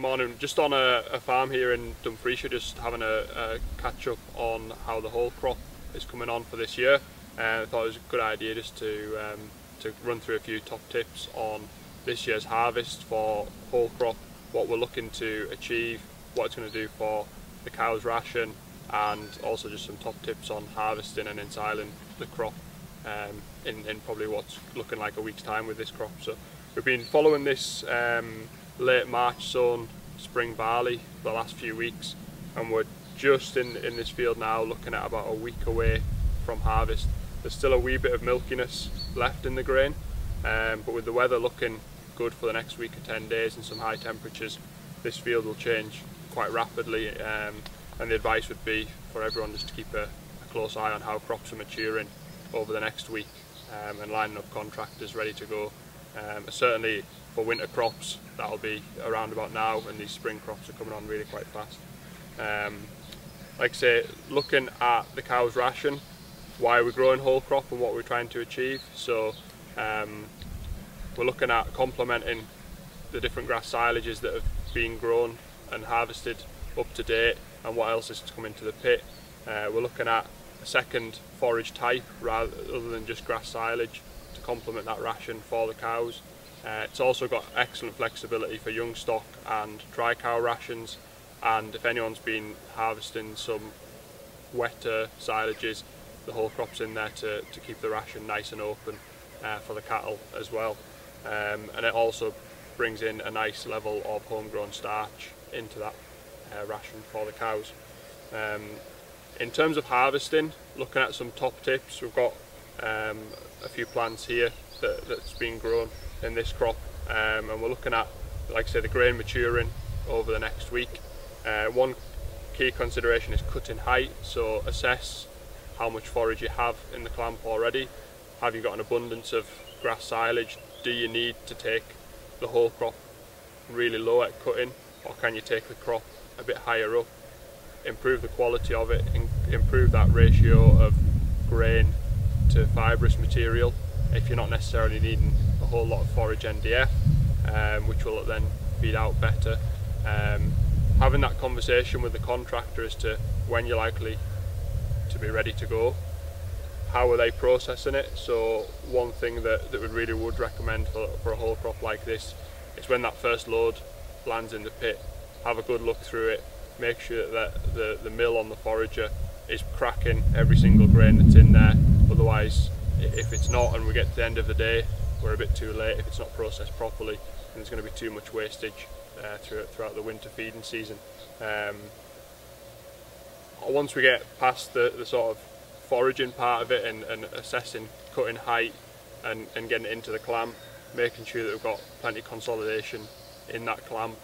Morning. Just on a, a, farm here in Dumfriesshire, just having a, a, catch up on how the whole crop is coming on for this year. Uh, I thought it was a good idea just to um, to run through a few top tips on this year's harvest for whole crop, what we're looking to achieve, what it's going to do for the cow's ration, and also just some top tips on harvesting and ensiling the crop um, in, in probably what's looking like a week's time with this crop. So we've been following this um, late March sown spring barley the last few weeks and we're just in, in this field now looking at about a week away from harvest. There's still a wee bit of milkiness left in the grain um, but with the weather looking good for the next week or 10 days and some high temperatures this field will change quite rapidly um, and the advice would be for everyone just to keep a, a close eye on how crops are maturing over the next week um, and lining up contractors ready to go. Um, certainly for winter crops that'll be around about now and these spring crops are coming on really quite fast. Um, like I say, looking at the cow's ration, why we're growing whole crop and what we're trying to achieve. So um, we're looking at complementing the different grass silages that have been grown and harvested up to date and what else is to the pit. Uh, we're looking at a second forage type rather other than just grass silage to complement that ration for the cows. Uh, it's also got excellent flexibility for young stock and dry cow rations and if anyone's been harvesting some wetter silages the whole crop's in there to, to keep the ration nice and open uh, for the cattle as well um, and it also brings in a nice level of homegrown starch into that uh, ration for the cows. Um, in terms of harvesting, looking at some top tips, we've got um, a few plants here that, that's been grown in this crop um, and we're looking at, like I say, the grain maturing over the next week. Uh, one key consideration is cutting height, so assess how much forage you have in the clamp already. Have you got an abundance of grass silage? Do you need to take the whole crop really low at cutting or can you take the crop a bit higher up improve the quality of it, and improve that ratio of grain to fibrous material if you're not necessarily needing a whole lot of forage NDF, um, which will then feed out better. Um, having that conversation with the contractor as to when you're likely to be ready to go, how are they processing it? So one thing that, that we really would recommend for, for a whole crop like this is when that first load lands in the pit, have a good look through it, make sure that the, the mill on the forager is cracking every single grain that's in there. If it's not and we get to the end of the day, we're a bit too late if it's not processed properly and there's going to be too much wastage uh, throughout the winter feeding season. Um, once we get past the, the sort of foraging part of it and, and assessing cutting height and, and getting it into the clamp, making sure that we've got plenty of consolidation in that clamp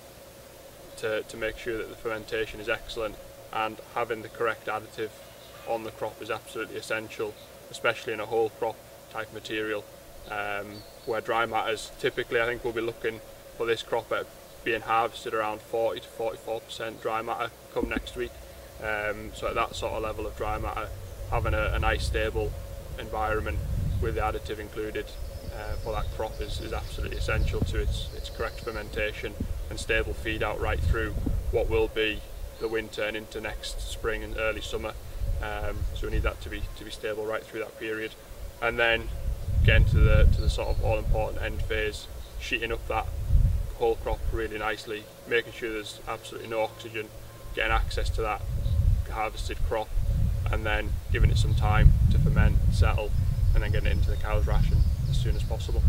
to, to make sure that the fermentation is excellent and having the correct additive on the crop is absolutely essential, especially in a whole crop type material. Um, where dry matters, typically I think we'll be looking for this crop at being harvested around 40 to 44% dry matter come next week. Um, so at that sort of level of dry matter, having a, a nice stable environment with the additive included uh, for that crop is, is absolutely essential to its, its correct fermentation and stable feed out right through what will be the winter and into next spring and early summer. Um, so we need that to be to be stable right through that period, and then getting to the to the sort of all important end phase, sheeting up that whole crop really nicely, making sure there's absolutely no oxygen, getting access to that harvested crop, and then giving it some time to ferment, settle, and then getting it into the cow's ration as soon as possible.